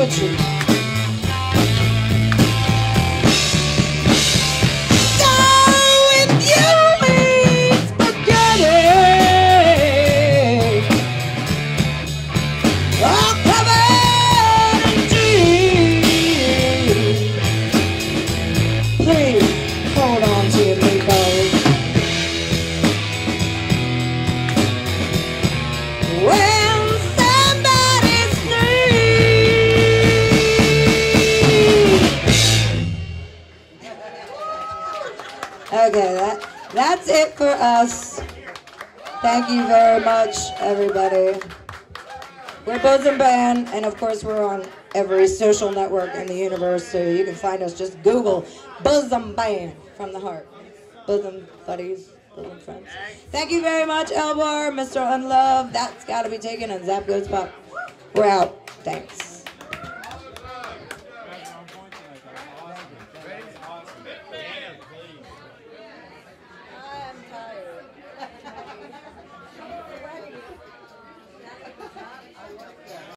it Okay, that that's it for us. Thank you very much, everybody. We're Bosom Band, and of course, we're on every social network in the universe, so you can find us. Just Google Bosom Band from the heart. Bosom buddies, bosom friends. Thank you very much, El Bar, Mr. Unlove. That's got to be taken, and Zap Goes Pop. We're out. Thanks.